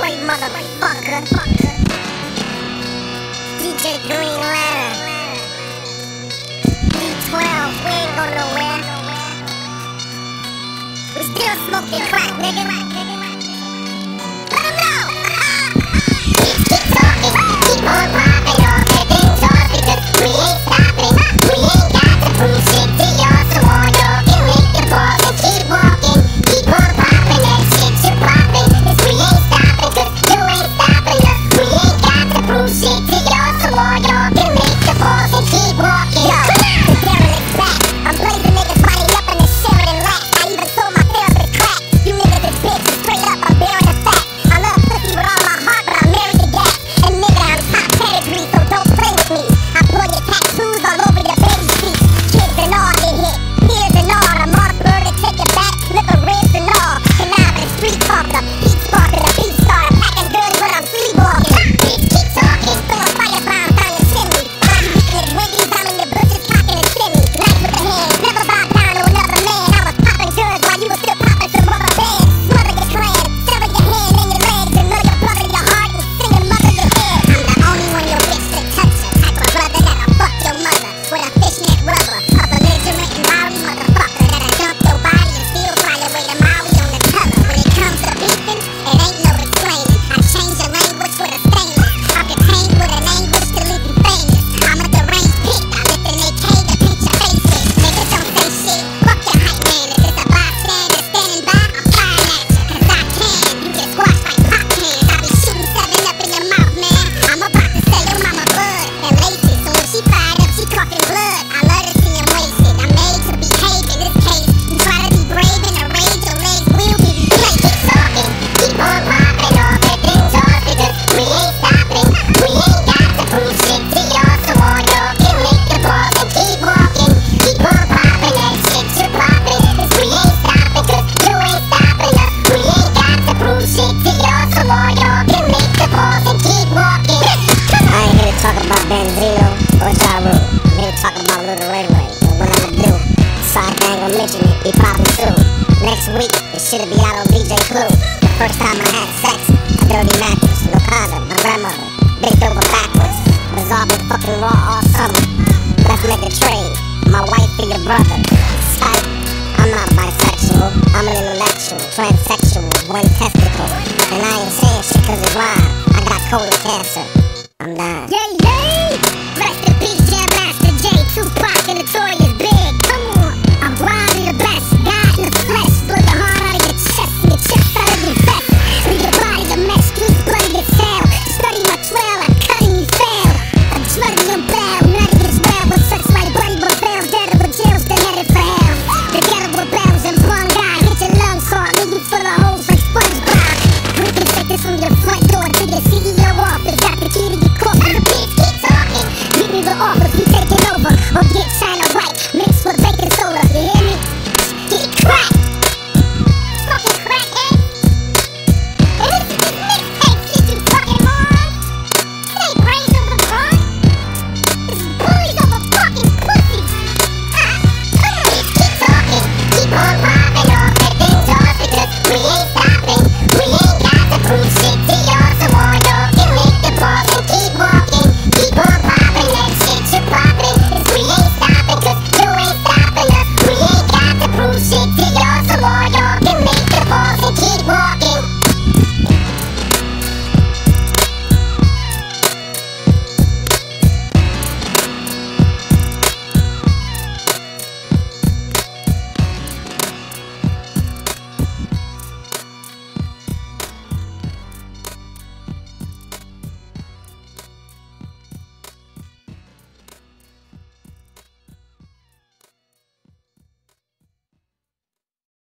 straight, motherfucker. road. Nigga talking about Little Railway. But what I'ma do? Sorry I ain't gonna mention it, it probably true. Next week, it should've be out on DJ Clue. The first time I had sex, a dirty mattress. No condom, my grandmother. Bent over backwards. Was all been fucking raw all summer. Let's make a trade. My wife for your brother. Spike. I'm not bisexual, I'm an intellectual, transsexual, one testicle. And I ain't saying shit cause it's rhyme. I got colon cancer.